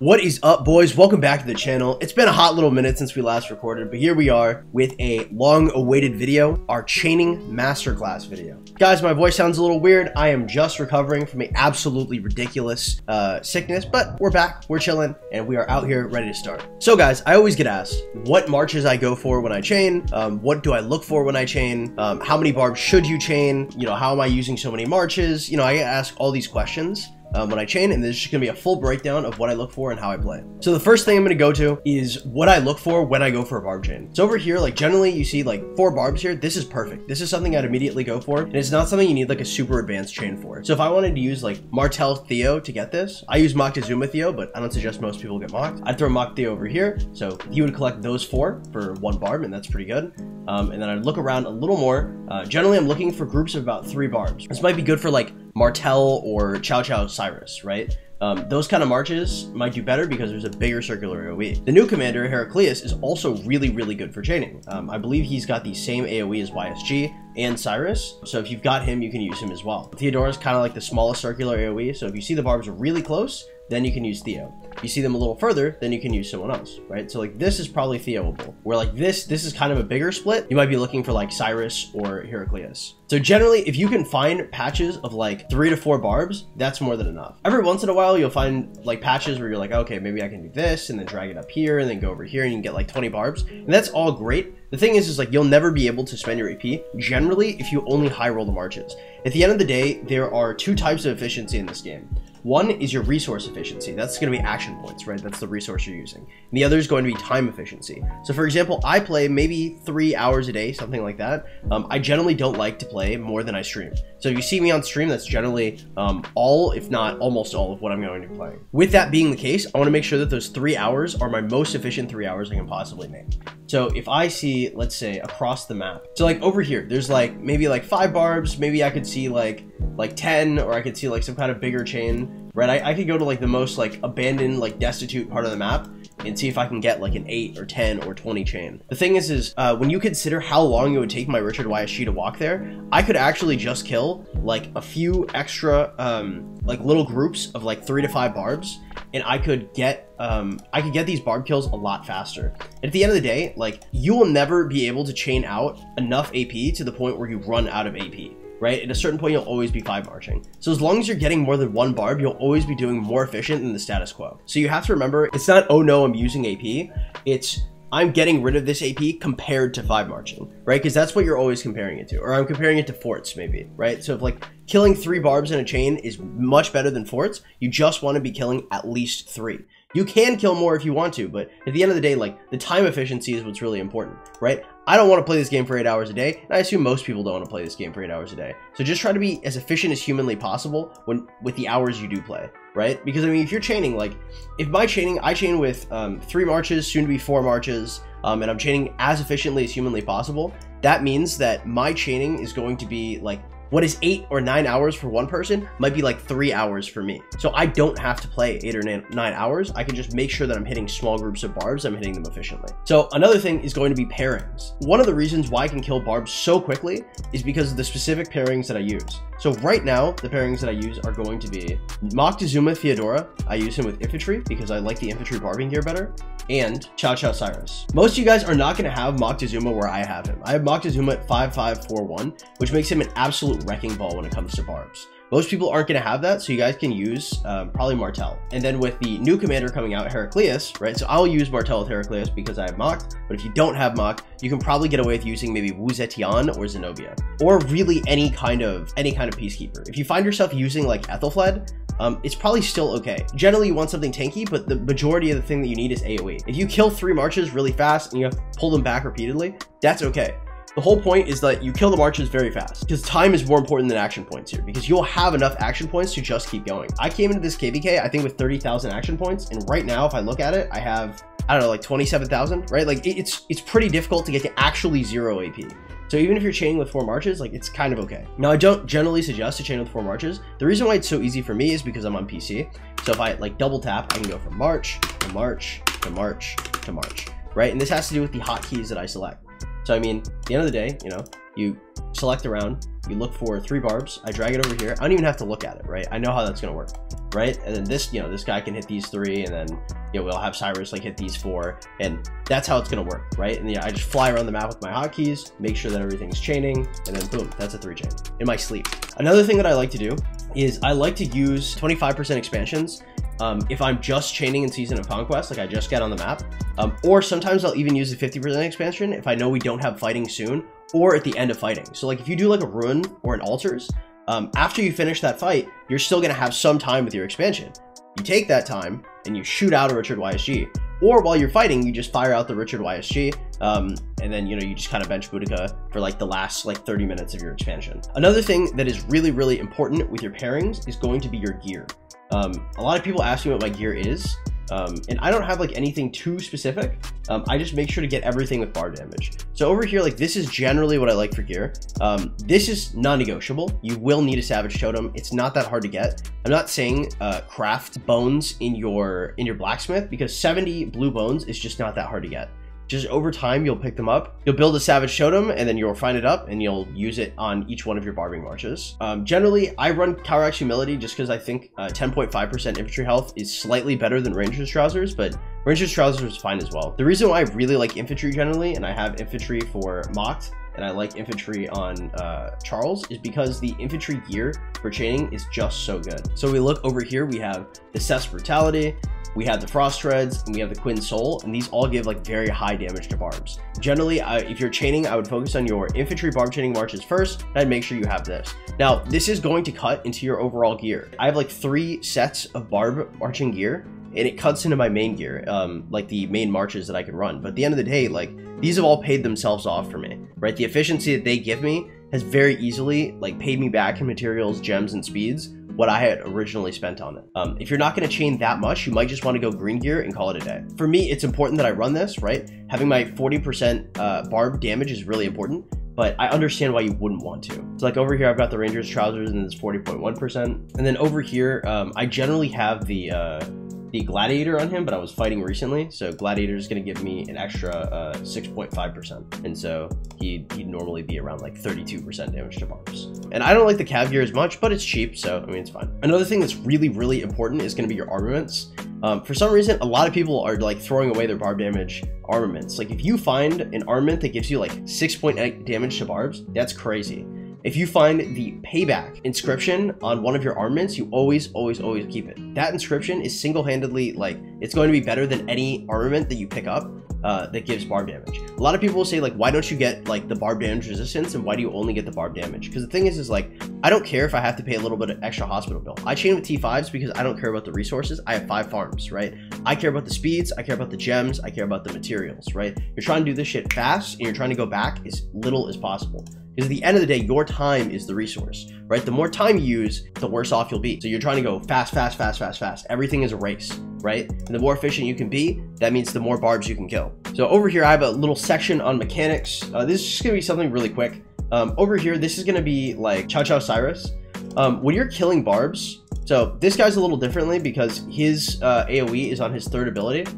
What is up, boys? Welcome back to the channel. It's been a hot little minute since we last recorded, but here we are with a long-awaited video, our chaining masterclass video. Guys, my voice sounds a little weird. I am just recovering from a absolutely ridiculous uh, sickness, but we're back, we're chilling, and we are out here ready to start. So guys, I always get asked what marches I go for when I chain, um, what do I look for when I chain, um, how many barbs should you chain, you know, how am I using so many marches? You know, I get asked all these questions um, when I chain, and there's just gonna be a full breakdown of what I look for and how I play. So the first thing I'm gonna go to is what I look for when I go for a barb chain. So over here, like generally you see like four barbs here, this is perfect. This is something I'd immediately go for, and it's not something you need like a super advanced chain for. So if I wanted to use like Martel Theo to get this, I use Moctezuma Theo, but I don't suggest most people get mocked. I'd throw Mock Theo over here, so he would collect those four for one barb, and that's pretty good. Um, and then I'd look around a little more. Uh, generally, I'm looking for groups of about three barbs. This might be good for like Martel or Cao Cao Cyrus, right? Um, those kind of marches might do better because there's a bigger circular AoE. The new commander, Heraclius, is also really, really good for chaining. Um, I believe he's got the same AoE as YSG and Cyrus, so if you've got him, you can use him as well. Theodora is kind of like the smallest circular AoE, so if you see the barbs really close, then you can use Theo. You see them a little further, then you can use someone else, right? So like this is probably Theoable. Where like this, this is kind of a bigger split. You might be looking for like Cyrus or Heraclius. So generally, if you can find patches of like three to four barbs, that's more than enough. Every once in a while, you'll find like patches where you're like, okay, maybe I can do this and then drag it up here and then go over here and you can get like 20 barbs. And that's all great. The thing is, is like you'll never be able to spend your AP generally if you only high roll the marches. At the end of the day, there are two types of efficiency in this game. One is your resource efficiency. That's going to be action points, right? That's the resource you're using. And the other is going to be time efficiency. So for example, I play maybe three hours a day, something like that. Um, I generally don't like to play more than I stream. So if you see me on stream, that's generally um, all, if not almost all of what I'm going to be playing. With that being the case, I want to make sure that those three hours are my most efficient three hours I can possibly make. So if I see, let's say across the map, so like over here, there's like maybe like five barbs, maybe I could see like like 10 or I could see like some kind of bigger chain, right? I, I could go to like the most like abandoned, like destitute part of the map and see if I can get like an 8 or 10 or 20 chain. The thing is, is uh, when you consider how long it would take my Richard YSG to walk there, I could actually just kill like a few extra um, like little groups of like three to five barbs and I could get um, I could get these barb kills a lot faster. At the end of the day, like you will never be able to chain out enough AP to the point where you run out of AP right? At a certain point, you'll always be five marching. So as long as you're getting more than one barb, you'll always be doing more efficient than the status quo. So you have to remember, it's not, oh no, I'm using AP. It's, I'm getting rid of this AP compared to five marching, right? Because that's what you're always comparing it to. Or I'm comparing it to forts, maybe, right? So if like killing three barbs in a chain is much better than forts, you just want to be killing at least three. You can kill more if you want to, but at the end of the day, like, the time efficiency is what's really important, right? I don't want to play this game for 8 hours a day, and I assume most people don't want to play this game for 8 hours a day. So just try to be as efficient as humanly possible when with the hours you do play, right? Because, I mean, if you're chaining, like, if my chaining, I chain with um, 3 marches, soon to be 4 marches, um, and I'm chaining as efficiently as humanly possible, that means that my chaining is going to be, like, what is eight or nine hours for one person might be like three hours for me. So I don't have to play eight or nine hours. I can just make sure that I'm hitting small groups of barbs. I'm hitting them efficiently. So another thing is going to be pairings. One of the reasons why I can kill barbs so quickly is because of the specific pairings that I use. So right now, the pairings that I use are going to be Moctezuma Theodora. I use him with infantry because I like the infantry barbing gear better and Cao Cao Cyrus. Most of you guys are not going to have Moctezuma where I have him. I have Moctezuma at 5541, which makes him an absolute wrecking ball when it comes to barbs. Most people aren't going to have that, so you guys can use um, probably Martel. And then with the new commander coming out, Heraclius, right? So I'll use Martel with Heraclius because I have Mocked, but if you don't have Mocked, you can probably get away with using maybe Wu Zetian or Zenobia, or really any kind of any kind of Peacekeeper. If you find yourself using like Aethelflaed, um, it's probably still okay. Generally, you want something tanky, but the majority of the thing that you need is AoE. If you kill three marches really fast and you have to pull them back repeatedly, that's okay. The whole point is that you kill the marches very fast because time is more important than action points here because you'll have enough action points to just keep going. I came into this KVK, I think with 30,000 action points. And right now, if I look at it, I have, I don't know, like 27,000, right? Like it's, it's pretty difficult to get to actually zero AP. So even if you're chaining with four marches, like it's kind of okay. Now I don't generally suggest to chain with four marches. The reason why it's so easy for me is because I'm on PC. So if I like double tap, I can go from March to March to March to March, right? And this has to do with the hotkeys that I select. So I mean, at the end of the day, you know, you select the round, you look for three barbs, I drag it over here. I don't even have to look at it, right? I know how that's gonna work, right? And then this, you know, this guy can hit these three, and then, you know, we'll have Cyrus like hit these four, and that's how it's gonna work, right? And yeah, I just fly around the map with my hotkeys, make sure that everything's chaining, and then boom, that's a three chain in my sleep. Another thing that I like to do is I like to use 25% expansions um, if I'm just chaining in Season of Conquest, like I just get on the map, um, or sometimes I'll even use the 50% expansion if I know we don't have fighting soon, or at the end of fighting. So like if you do like a ruin or an altars, um, after you finish that fight, you're still gonna have some time with your expansion. You take that time and you shoot out a Richard YSG, or while you're fighting, you just fire out the Richard YSG, um, and then you know you just kind of bench Boudica for like the last like 30 minutes of your expansion. Another thing that is really really important with your pairings is going to be your gear. Um, a lot of people ask me what my gear is, um, and I don't have like anything too specific. Um, I just make sure to get everything with bar damage. So over here, like this is generally what I like for gear. Um, this is non-negotiable. You will need a Savage Totem. It's not that hard to get. I'm not saying uh, craft bones in your in your blacksmith because 70 blue bones is just not that hard to get just over time you'll pick them up. You'll build a savage totem and then you'll find it up and you'll use it on each one of your barbing marches. Um, generally i run Karuak's humility just because i think 10.5% uh, infantry health is slightly better than ranger's trousers but ranger's trousers is fine as well. The reason why i really like infantry generally and i have infantry for mocked and I like infantry on uh, Charles is because the infantry gear for chaining is just so good. So we look over here, we have the Cess Brutality, we have the Frost Treads, and we have the Quinn Soul, and these all give like very high damage to barbs. Generally, uh, if you're chaining, I would focus on your infantry barb chaining marches first, and I'd make sure you have this. Now, this is going to cut into your overall gear. I have like three sets of barb marching gear, and it cuts into my main gear, um, like the main marches that I can run. But at the end of the day, like these have all paid themselves off for me, right? The efficiency that they give me has very easily like paid me back in materials, gems, and speeds what I had originally spent on it. Um, if you're not going to chain that much, you might just want to go green gear and call it a day. For me, it's important that I run this, right? Having my 40% uh, barb damage is really important, but I understand why you wouldn't want to. So like over here, I've got the Ranger's trousers and it's 40.1%. And then over here, um, I generally have the, uh, the Gladiator on him, but I was fighting recently, so Gladiator is going to give me an extra 6.5%, uh, and so he'd, he'd normally be around like 32% damage to barbs. And I don't like the cav gear as much, but it's cheap, so I mean, it's fine. Another thing that's really, really important is going to be your armaments. Um, for some reason, a lot of people are like throwing away their barb damage armaments. Like if you find an armament that gives you like 6.8 damage to barbs, that's crazy. If you find the payback inscription on one of your armaments, you always, always, always keep it. That inscription is single-handedly, like, it's going to be better than any armament that you pick up uh, that gives barb damage. A lot of people will say, like, why don't you get, like, the barb damage resistance, and why do you only get the barb damage? Because the thing is, is, like, I don't care if I have to pay a little bit of extra hospital bill. I chain with T5s because I don't care about the resources. I have five farms, right? I care about the speeds, I care about the gems, I care about the materials, right? You're trying to do this shit fast, and you're trying to go back as little as possible. Because at the end of the day, your time is the resource, right? The more time you use, the worse off you'll be. So you're trying to go fast, fast, fast, fast, fast. Everything is a race, right? And the more efficient you can be, that means the more barbs you can kill. So over here, I have a little section on mechanics. Uh, this is just gonna be something really quick. Um, over here, this is gonna be like Cao Cao Cyrus. Um, when you're killing barbs, so this guy's a little differently because his uh, AoE is on his third ability.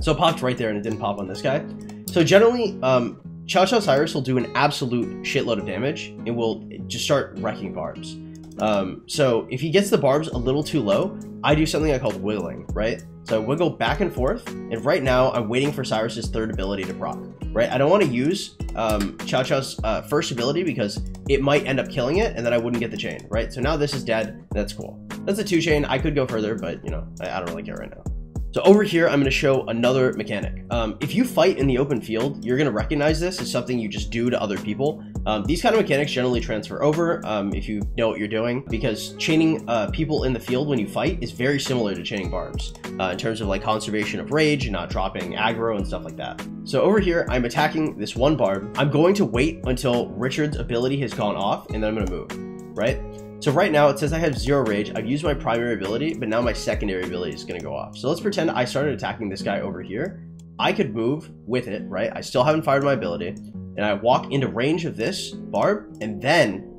So it popped right there and it didn't pop on this guy. So generally, um, Cao Cao Cyrus will do an absolute shitload of damage and will just start wrecking barbs. Um, so if he gets the barbs a little too low, I do something I call wiggling, right? So I wiggle back and forth, and right now I'm waiting for Cyrus's third ability to proc, right? I don't want to use um, Cao Cao's uh, first ability because it might end up killing it, and then I wouldn't get the chain, right? So now this is dead, that's cool. That's a two chain, I could go further, but you know, I, I don't really care right now. So over here, I'm going to show another mechanic. Um, if you fight in the open field, you're going to recognize this as something you just do to other people. Um, these kind of mechanics generally transfer over um, if you know what you're doing, because chaining uh, people in the field when you fight is very similar to chaining barbs uh, in terms of like conservation of rage and not dropping aggro and stuff like that. So over here, I'm attacking this one barb. I'm going to wait until Richard's ability has gone off, and then I'm going to move, right? So right now it says I have zero rage. I've used my primary ability, but now my secondary ability is going to go off. So let's pretend I started attacking this guy over here. I could move with it, right? I still haven't fired my ability. And I walk into range of this barb, and then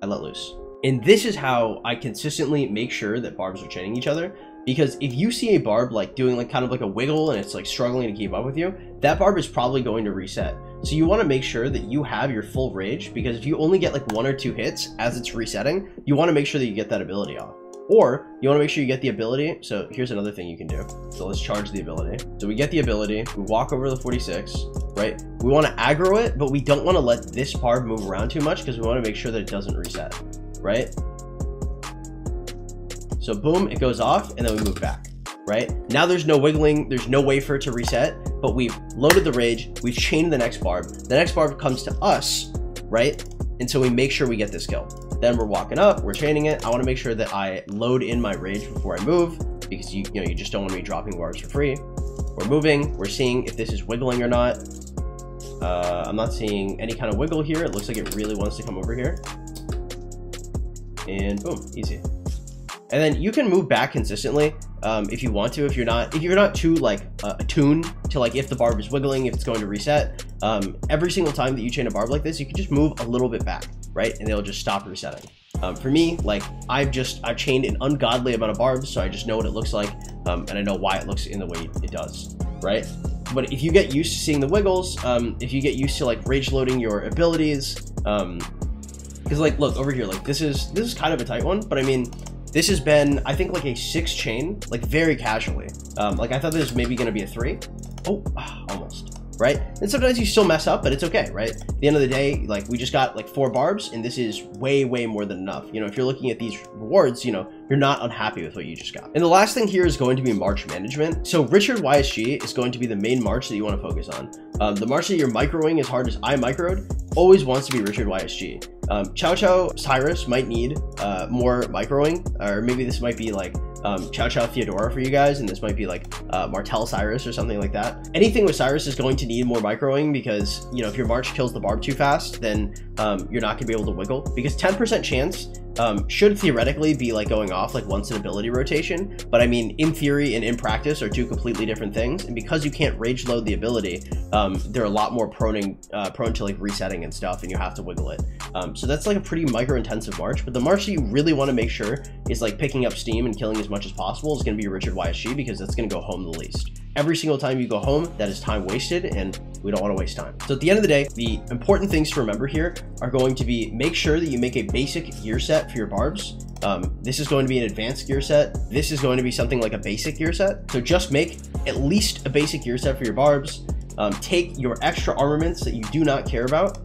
I let loose. And this is how I consistently make sure that barbs are chaining each other. Because if you see a barb like doing like kind of like a wiggle and it's like struggling to keep up with you, that barb is probably going to reset. So you want to make sure that you have your full rage because if you only get like one or two hits as it's resetting, you want to make sure that you get that ability off. Or you want to make sure you get the ability. So here's another thing you can do. So let's charge the ability. So we get the ability, we walk over the 46, right? We want to aggro it, but we don't want to let this barb move around too much because we want to make sure that it doesn't reset, right? So boom, it goes off and then we move back, right? Now there's no wiggling, there's no way for it to reset, but we've loaded the rage, we've chained the next barb. The next barb comes to us, right? And so we make sure we get this kill. Then we're walking up, we're chaining it. I want to make sure that I load in my rage before I move because you, you know, you just don't want to be dropping barbs for free. We're moving, we're seeing if this is wiggling or not. Uh, I'm not seeing any kind of wiggle here. It looks like it really wants to come over here. And boom, easy. And then you can move back consistently um, if you want to. If you're not, if you're not too like uh, attuned to like if the barb is wiggling, if it's going to reset. Um, every single time that you chain a barb like this, you can just move a little bit back right? And it'll just stop resetting. Um, for me, like I've just I've chained an ungodly amount of barbs, so I just know what it looks like, um, and I know why it looks in the way it does, right? But if you get used to seeing the wiggles, um, if you get used to like rage loading your abilities, because um, like look over here, like this is this is kind of a tight one, but I mean this has been I think like a six chain, like very casually. Um, like I thought this was maybe gonna be a three. Oh, almost right? And sometimes you still mess up, but it's okay, right? At the end of the day, like we just got like four barbs and this is way, way more than enough. You know, if you're looking at these rewards, you know, you're not unhappy with what you just got. And the last thing here is going to be March management. So Richard YSG is going to be the main March that you want to focus on. Um, the March that you're microing as hard as I microed always wants to be Richard YSG. Um, Cao Cao Cyrus might need uh, more microing, or maybe this might be like um, Cao Cao Theodora for you guys, and this might be like uh, Martel Cyrus or something like that. Anything with Cyrus is going to need more microing because, you know, if your March kills the Barb too fast, then um, you're not going to be able to wiggle. Because 10% chance um, should theoretically be like going off like once an ability rotation, but I mean, in theory and in practice are two completely different things. And because you can't rage load the ability, um, they're a lot more proning, uh, prone to like resetting and stuff, and you have to wiggle it. Um, so that's like a pretty micro intensive march, but the march that you really want to make sure is like picking up steam and killing as much as possible is going to be Richard YSG because that's going to go home the least every single time you go home, that is time wasted, and we don't want to waste time. So at the end of the day, the important things to remember here are going to be make sure that you make a basic gear set for your barbs. Um, this is going to be an advanced gear set. This is going to be something like a basic gear set. So just make at least a basic gear set for your barbs. Um, take your extra armaments that you do not care about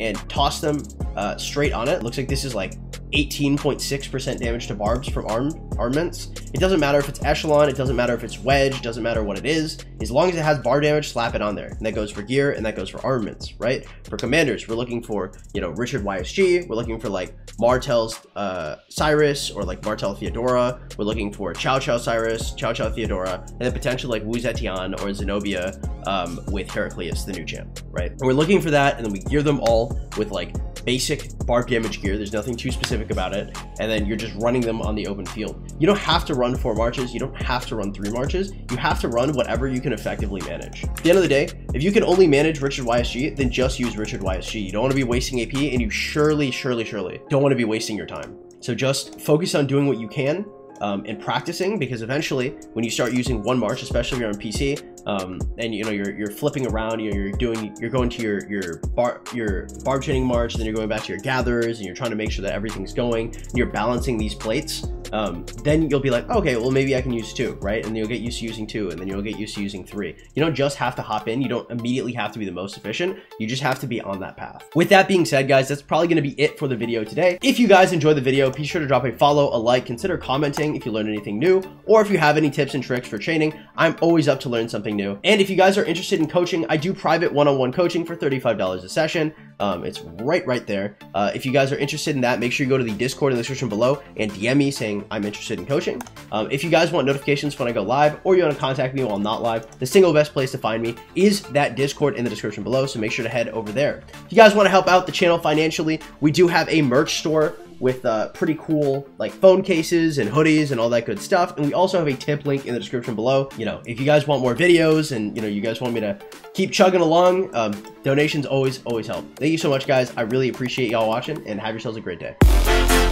and toss them uh, straight on it. Looks like this is like 18.6% damage to barbs from arm armaments. It doesn't matter if it's echelon, it doesn't matter if it's wedge, it doesn't matter what it is. As long as it has bar damage, slap it on there. And that goes for gear and that goes for armaments, right? For commanders, we're looking for, you know, Richard YSG, we're looking for like Martel's uh, Cyrus or like Martel Theodora, we're looking for Cao Cao Cyrus, Cao Cao Theodora, and then potentially like Wu Zetian or Zenobia um, with Heraclius, the new champ, right? And we're looking for that and then we gear them all with like basic barb damage gear. There's nothing too specific about it. And then you're just running them on the open field. You don't have to run four marches. You don't have to run three marches. You have to run whatever you can effectively manage. At the end of the day, if you can only manage Richard YSG, then just use Richard YSG. You don't want to be wasting AP and you surely, surely, surely don't want to be wasting your time. So just focus on doing what you can um, and practicing because eventually when you start using one march, especially if you're on PC, um, and you know you're you're flipping around, you know, you're doing you're going to your your bar your barb chaining march, then you're going back to your gatherers, and you're trying to make sure that everything's going, and you're balancing these plates. Um, then you'll be like, okay, well maybe I can use two, right? And you'll get used to using two, and then you'll get used to using three. You don't just have to hop in. You don't immediately have to be the most efficient. You just have to be on that path. With that being said, guys, that's probably going to be it for the video today. If you guys enjoyed the video, be sure to drop a follow, a like, consider commenting if you learned anything new, or if you have any tips and tricks for chaining. I'm always up to learn something new. And if you guys are interested in coaching, I do private one-on-one -on -one coaching for $35 a session. Um, it's right, right there. Uh, if you guys are interested in that, make sure you go to the Discord in the description below and DM me saying I'm interested in coaching. Um, if you guys want notifications when I go live or you want to contact me while I'm not live, the single best place to find me is that Discord in the description below. So make sure to head over there. If you guys want to help out the channel financially, we do have a merch store with uh, pretty cool like phone cases and hoodies and all that good stuff. And we also have a tip link in the description below. You know, if you guys want more videos and you know you guys want me to keep chugging along, um, donations always always help. Thank you so much, guys. I really appreciate y'all watching and have yourselves a great day.